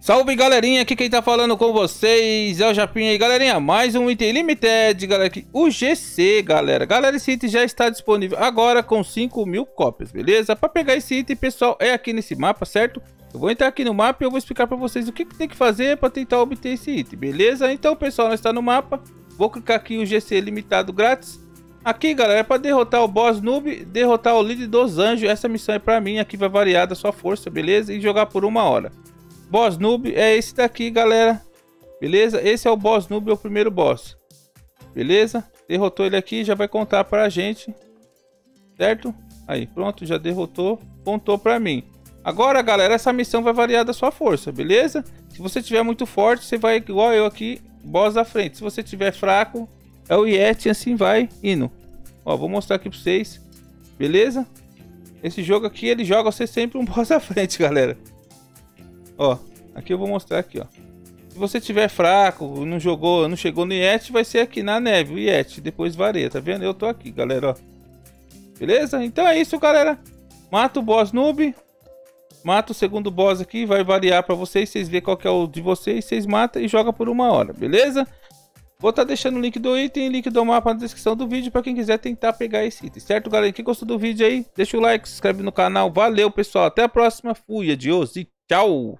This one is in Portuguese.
Salve galerinha, aqui quem tá falando com vocês é o Japinha aí, galerinha, mais um item limited, galera, aqui, o GC, galera, galera, esse item já está disponível agora com 5 mil cópias, beleza? Para pegar esse item, pessoal, é aqui nesse mapa, certo? Eu vou entrar aqui no mapa e eu vou explicar para vocês o que, que tem que fazer para tentar obter esse item, beleza? Então, pessoal, nós está no mapa, vou clicar aqui o GC limitado grátis, Aqui, galera, é para derrotar o boss noob, derrotar o líder dos anjos. Essa missão é para mim, aqui vai variar da sua força, beleza? E jogar por uma hora. Boss noob é esse daqui, galera. Beleza? Esse é o boss noob, é o primeiro boss. Beleza? Derrotou ele aqui, já vai contar pra gente. Certo? Aí, pronto, já derrotou. Contou pra mim. Agora, galera, essa missão vai variar da sua força, beleza? Se você tiver muito forte, você vai igual eu aqui, boss da frente. Se você tiver fraco, é o Yeti, assim vai indo. Ó, vou mostrar aqui pra vocês. Beleza? Esse jogo aqui, ele joga você sempre um boss à frente, galera. Ó, aqui eu vou mostrar aqui, ó. Se você tiver fraco, não jogou, não chegou no Yeti, vai ser aqui na neve, o Yeti, depois varia, tá vendo? Eu tô aqui, galera, ó. Beleza? Então é isso, galera. Mata o boss noob. Mata o segundo boss aqui, vai variar pra vocês, vocês verem qual que é o de vocês, vocês matam e joga por uma hora, beleza? Vou estar tá deixando o link do item e link do mapa na descrição do vídeo para quem quiser tentar pegar esse item, certo, galera? Quem gostou do vídeo aí, deixa o like, se inscreve no canal. Valeu, pessoal. Até a próxima. Fui, adiós e tchau!